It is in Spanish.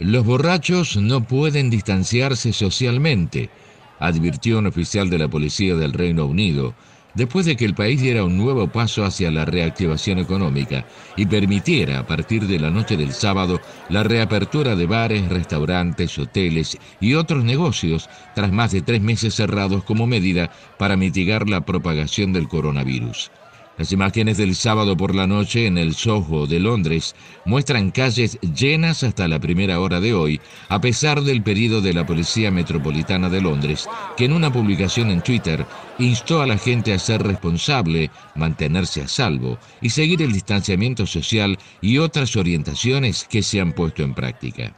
Los borrachos no pueden distanciarse socialmente, advirtió un oficial de la policía del Reino Unido, después de que el país diera un nuevo paso hacia la reactivación económica y permitiera a partir de la noche del sábado la reapertura de bares, restaurantes, hoteles y otros negocios tras más de tres meses cerrados como medida para mitigar la propagación del coronavirus. Las imágenes del sábado por la noche en el Soho de Londres muestran calles llenas hasta la primera hora de hoy, a pesar del pedido de la Policía Metropolitana de Londres, que en una publicación en Twitter instó a la gente a ser responsable, mantenerse a salvo y seguir el distanciamiento social y otras orientaciones que se han puesto en práctica.